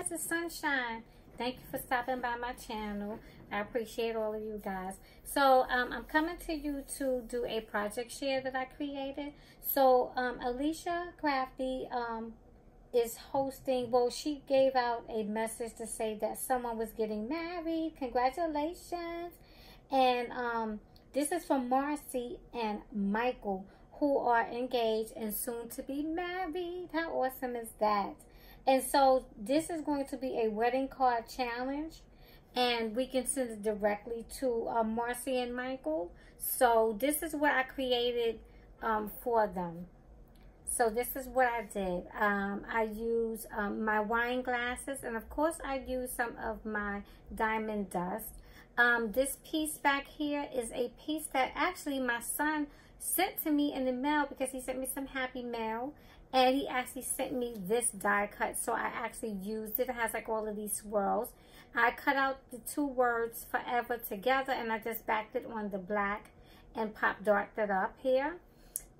Mrs. Sunshine. Thank you for stopping by my channel. I appreciate all of you guys. So um, I'm coming to you to do a project share that I created. So um, Elisha Crafty um, is hosting, well, she gave out a message to say that someone was getting married. Congratulations. And um, this is from Marcie and Michael, who are engaged and soon to be married. How awesome is that? And so this is going to be a wedding card challenge. And we can send it directly to uh, Marcie and Michael. So this is what I created um, for them. So this is what I did. Um, I used um, my wine glasses and of course I used some of my diamond dust. Um, this piece back here is a piece that actually my son sent to me in the mail because he sent me some happy mail and he actually sent me this die cut so I actually used it. It has like all of these swirls. I cut out the two words forever together and I just backed it on the black and pop dotted it up here.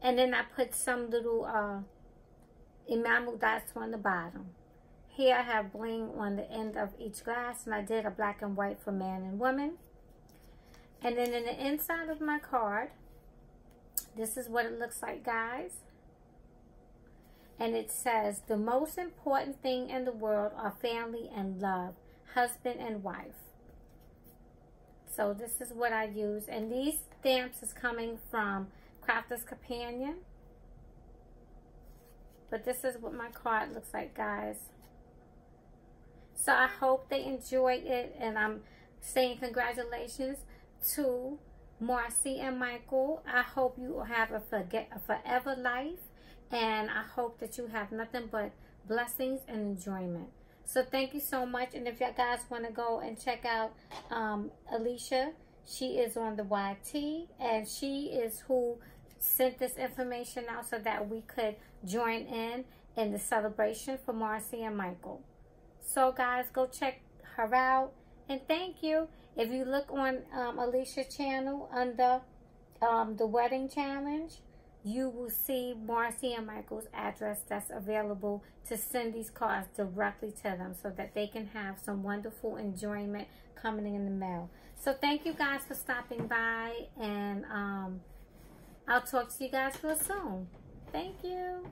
And then I put some little uh, enamel dots on the bottom. Here I have bling on the end of each glass. And I did a black and white for man and woman. And then in the inside of my card, this is what it looks like, guys. And it says, the most important thing in the world are family and love, husband and wife. So this is what I use. And these stamps is coming from Crafter's Companion. But this is what my card looks like, guys. So I hope they enjoyed it. And I'm saying congratulations to Marcie and Michael. I hope you have a, forget, a forever life. And I hope that you have nothing but blessings and enjoyment. So thank you so much. And if you guys want to go and check out um, Elisha, she is on the YT. And she is who sent this information out so that we could join in in the celebration for Marcie and Michael. So guys, go check her out. And thank you. If you look on um, Elisha's channel under um, the wedding challenge, you will see Marcie and Michael's address that's available to send these cards directly to them so that they can have some wonderful enjoyment coming in the mail. So thank you guys for stopping by and um, I'll talk to you guys real soon. Thank you.